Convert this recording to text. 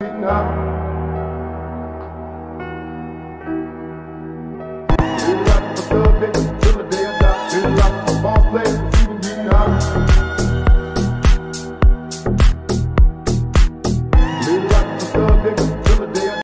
Now. You like the thug, they a day ball player, even you not.